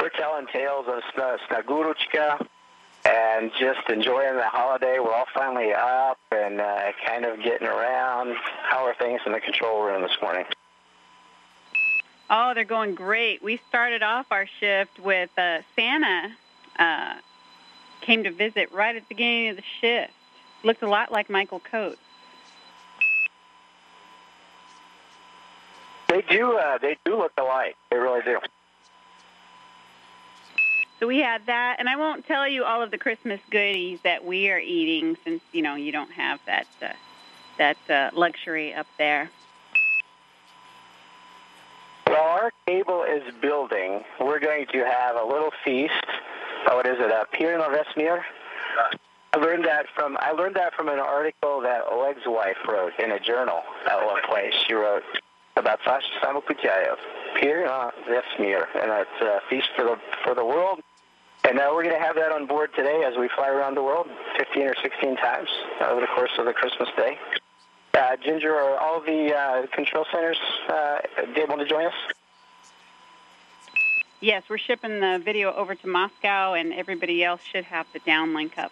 we're telling tales of Sna- Snegurochka and just enjoying the holiday. We're all finally up and uh, kind of getting around. How are things in the control room this morning? Oh, they're going great. We started off our shift with uh, Santa uh, came to visit right at the beginning of the shift. Looked a lot like Michael Coats. They do. Uh, they do look alike. They really do. So we had that, and I won't tell you all of the Christmas goodies that we are eating, since you know you don't have that uh, that uh, luxury up there. Well, our table is building. We're going to have a little feast. Oh, what is it? Uh, Pierre Novesmir? I learned that from I learned that from an article that Oleg's wife wrote in a journal at one place. She wrote about Sasha Samokutyaev, Pierre and it's a feast for the for the world. And uh, we're going to have that on board today as we fly around the world 15 or 16 times over the course of the Christmas day. Uh, Ginger, are all the uh, control centers uh, able to join us? Yes, we're shipping the video over to Moscow, and everybody else should have the downlink up.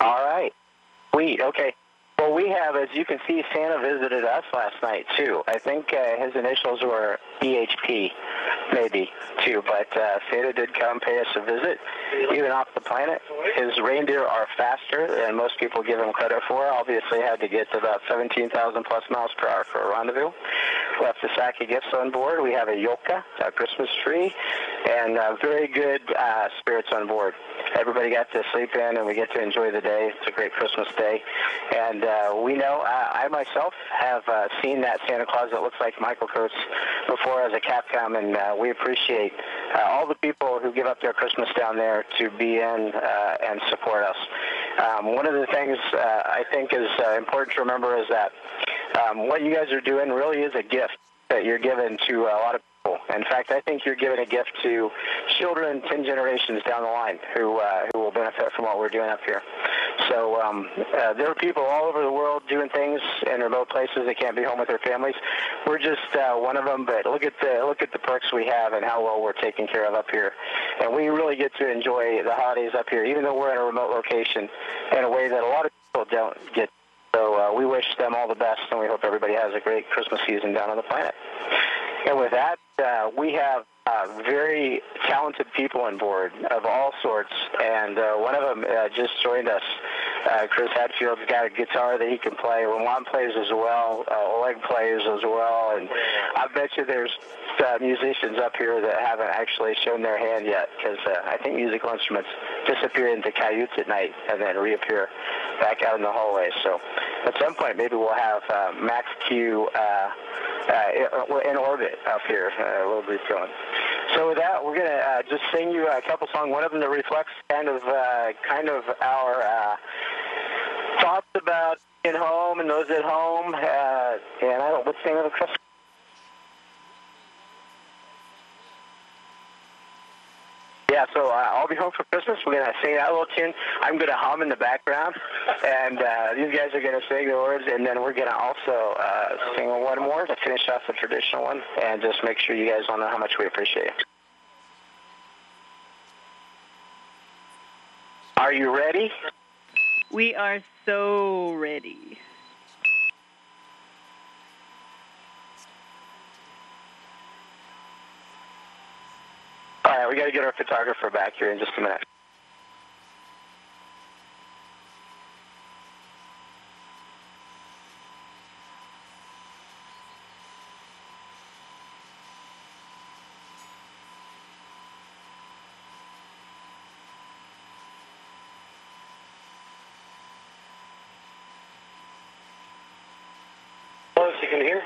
All right. Sweet. Okay. Well, we have, as you can see, Santa visited us last night too. I think uh, his initials were EHP, maybe too. But uh, Santa did come pay us a visit, even off the planet. His reindeer are faster than most people give him credit for. Obviously, had to get to about 17,000 plus miles per hour for a rendezvous. Left a sack of gifts on board. We have a yolka, a Christmas tree, and uh, very good uh, spirits on board. Everybody got to sleep in, and we get to enjoy the day. It's a great Christmas day, and uh, we know uh, I myself have uh, seen that Santa Claus that looks like Michael Coats before as a Capcom, and uh, we appreciate uh, all the people who give up their Christmas down there to be in uh, and support us. Um, one of the things uh, I think is uh, important to remember is that um, what you guys are doing really is a gift that you're giving to a lot of people. In fact, I think you're giving a gift to children 10 generations down the line who, uh, who will benefit from what we're doing up here. So um, uh, there are people all over the world doing things in remote places that can't be home with their families. We're just uh, one of them, but look at the look at the perks we have and how well we're taken care of up here. And we really get to enjoy the holidays up here, even though we're in a remote location, in a way that a lot of people don't get. So uh, we wish them all the best, and we hope everybody has a great Christmas season down on the planet. And with that, uh, we have uh, very talented people on board of all sorts, and uh, one of them uh, just joined us. Uh, Chris Hadfield's got a guitar that he can play. Roman plays as well. Uh, Oleg plays as well, and I bet you there's uh, musicians up here that haven't actually shown their hand yet, because I think musical instruments disappear into cayutes at night and then reappear back out in the hallway. So at some point, maybe we'll have Max Q. Uh, uh, in orbit up here, uh, a little brief going. So with that, we're gonna uh, just sing you a couple songs. One of them that reflects kind of uh, kind of our uh, thoughts about being home and those at home. Uh, and I don't. What's the name of the Christmas? Yeah, so uh, I'll be home for Christmas. We're gonna sing that little tune. I'm gonna hum in the background, and uh, these guys are gonna sing the words, and then we're gonna also uh, sing one more to finish off the traditional one, and just make sure you guys all know how much we appreciate it. Are you ready? We are so ready. All right, we got to get our photographer back here in just a minute. Close, you can hear?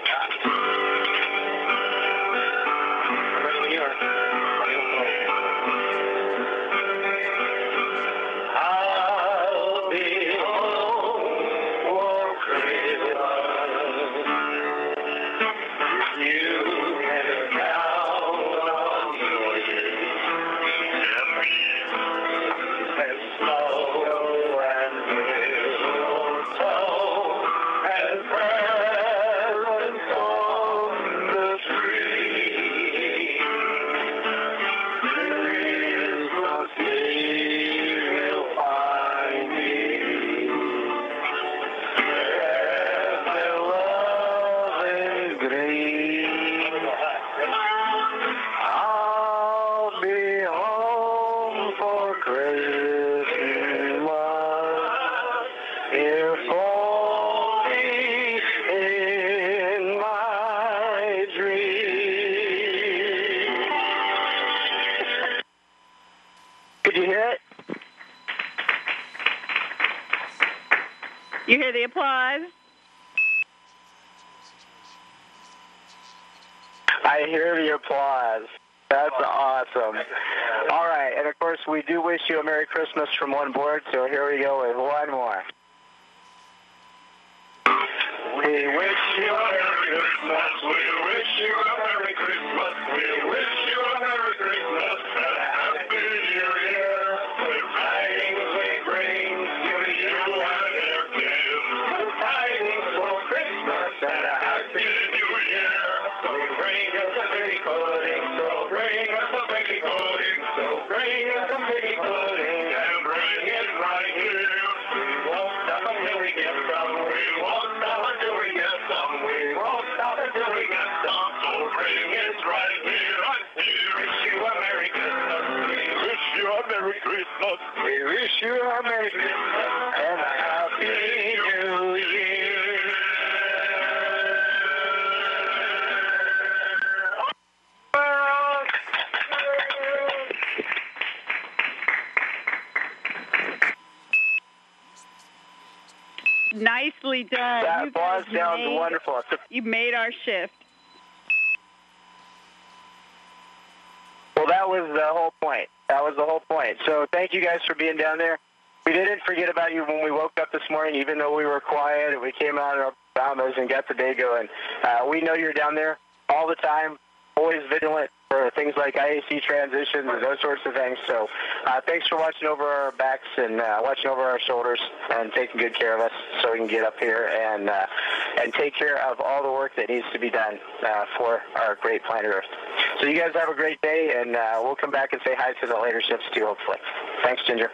Could you hear it? You hear the applause? I hear the applause. That's awesome. All right, and of course, we do wish you a Merry Christmas from one board, so here we go with one more. We wish you a Merry Christmas. We wish you a Merry Christmas. You a Merry Christmas and Happy New Year. Nicely done. That You applause guys sounds made- wonderful. You made our shift. Well, that was the whole point. That was the whole point. So thank you guys for being down there. We didn't forget about you when we woke up this morning, even though we were quiet and we came out in our pajamas and got the day going. Uh, we know you're down there all the time, always vigilant for things like IAC transitions and those sorts of things. So uh, thanks for watching over our backs and uh, watching over our shoulders and taking good care of us so we can get up here and uh, and take care of all the work that needs to be done uh, for our great planet Earth. So you guys have a great day, and uh, we'll come back and say hi to the later ships too, hopefully. Thanks, Ginger.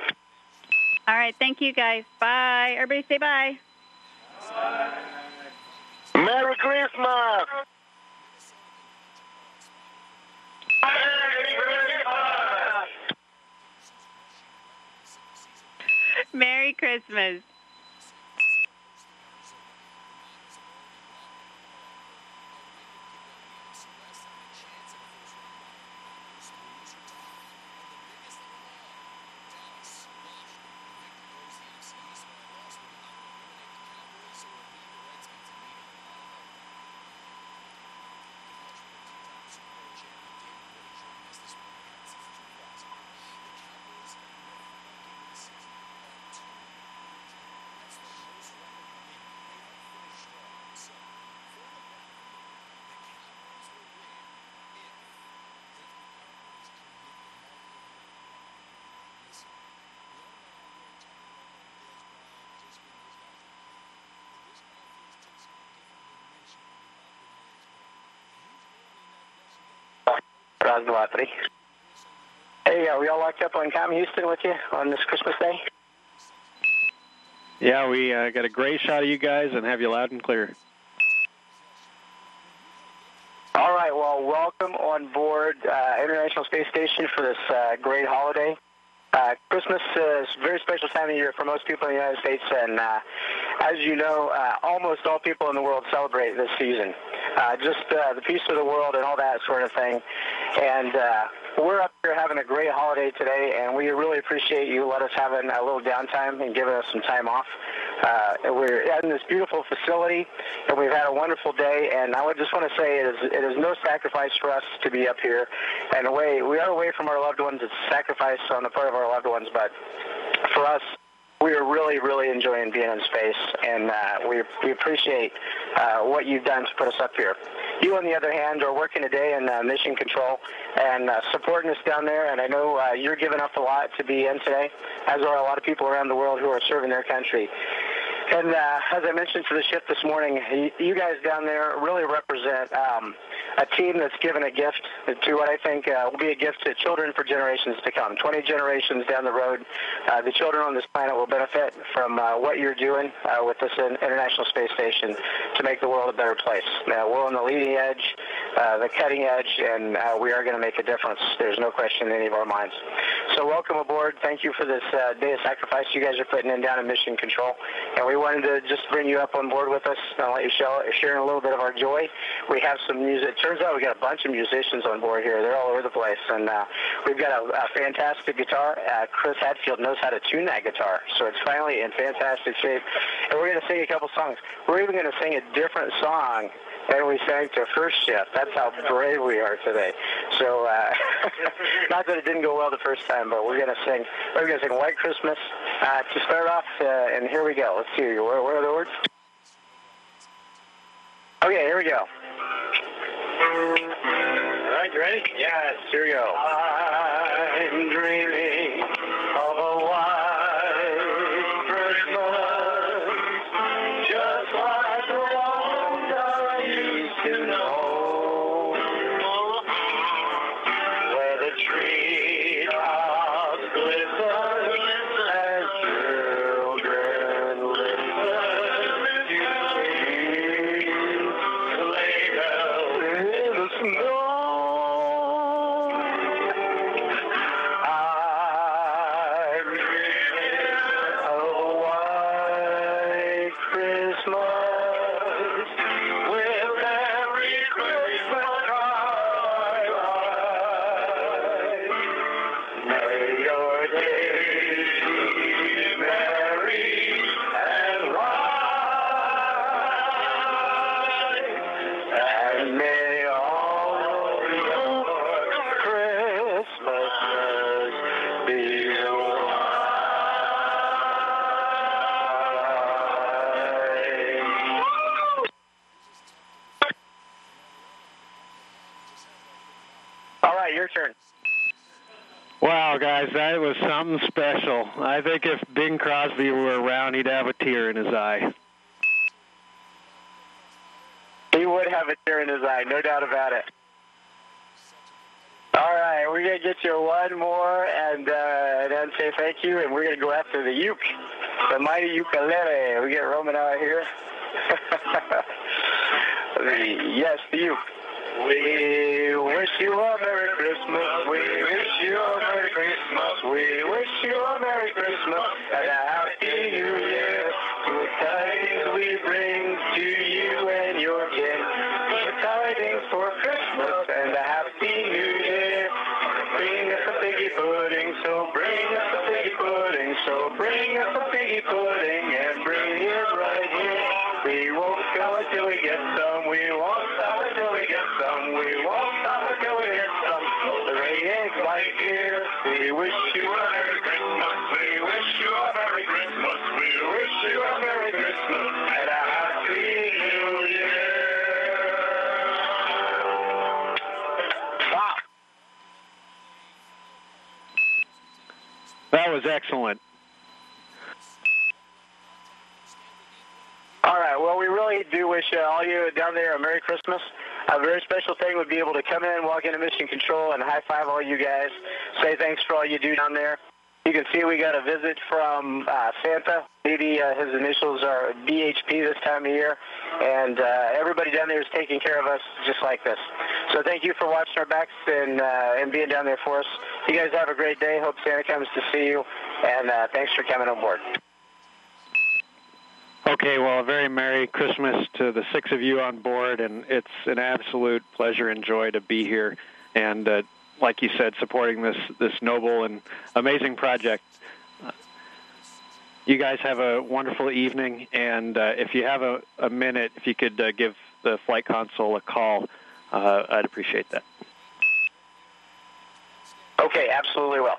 All right. Thank you, guys. Bye. Everybody say bye. Merry Christmas! Merry Christmas. Rosnawatri. Hey, are we all locked up on Com Houston with you on this Christmas Day? Yeah, we uh, got a great shot of you guys and have you loud and clear. All right, well, welcome on board uh, International Space Station for this uh, great holiday. Uh, Christmas is a very special time of year for most people in the United States, and uh, as you know, uh, almost all people in the world celebrate this season. Uh, just uh, the peace of the world and all that sort of thing. And uh, we're up here having a great holiday today, and we really appreciate you let us having a little downtime and giving us some time off. Uh, we're in this beautiful facility, and we've had a wonderful day. And I would just want to say it is, it is no sacrifice for us to be up here. And away, we are away from our loved ones. It's a sacrifice on the part of our loved ones, but for us, we are really, really enjoying being in space, and uh, we, we appreciate uh, what you've done to put us up here. You, on the other hand, are working today in uh, mission control and uh, supporting us down there, and I know uh, you're giving up a lot to be in today, as are a lot of people around the world who are serving their country. And uh, as I mentioned to the ship this morning, you guys down there really represent um, a team that's given a gift to what I think uh, will be a gift to children for generations to come. 20 generations down the road, uh, the children on this planet will benefit from uh, what you're doing uh, with this International Space Station to make the world a better place. We're on the leading edge, uh, the cutting edge, and uh, we are going to make a difference. There's no question in any of our minds. So welcome aboard. Thank you for this uh, day of sacrifice you guys are putting in down in Mission Control. And we wanted to just bring you up on board with us and let you show, sharing a little bit of our joy. We have some music. It Turns out we got a bunch of musicians on board here. They're all over the place. And uh, we've got a, a fantastic guitar. Uh, Chris Hadfield knows how to tune that guitar. So it's finally in fantastic shape. And we're going to sing a couple songs. We're even going to sing a different song and we sang to first shift. That's how brave we are today. So, uh, not that it didn't go well the first time, but we're gonna sing. We're gonna sing White Christmas uh, to start off, uh, and here we go. Let's see. Where, where are the words? Okay, here we go. All right, you ready? Yes, here we go. I'm dreaming Guys, that was something special. I think if Bing Crosby were around, he'd have a tear in his eye. He would have a tear in his eye, no doubt about it. All right, we're gonna get you one more and, uh, and then say thank you, and we're gonna go after the uke, the mighty ukulele. We get Roman out here. yes, the uke. We wish you a Merry Christmas. We wish you a Merry Christmas. We wish you a Merry Christmas and a Happy New Year. Good tidings we bring to you and your kin. Good tidings for Christmas and a Happy New Year. Bring us a piggy pudding, so bring us a piggy pudding, so bring us a piggy pudding was excellent. All right. Well, we really do wish uh, all you down there a Merry Christmas. A very special thing would be able to come in, walk into Mission Control, and high five all you guys. Say thanks for all you do down there. You can see we got a visit from uh, Santa. Maybe uh, his initials are BHP this time of year, and uh, everybody down there is taking care of us just like this. So thank you for watching our backs and uh, and being down there for us. You guys have a great day. Hope Santa comes to see you, and uh, thanks for coming on board. Okay, well, a very Merry Christmas to the six of you on board, and it's an absolute pleasure and joy to be here. And uh, like you said, supporting this this noble and amazing project. You guys have a wonderful evening, and uh, if you have a, a minute, if you could uh, give the flight console a call, uh, I'd appreciate that. Okay, absolutely will.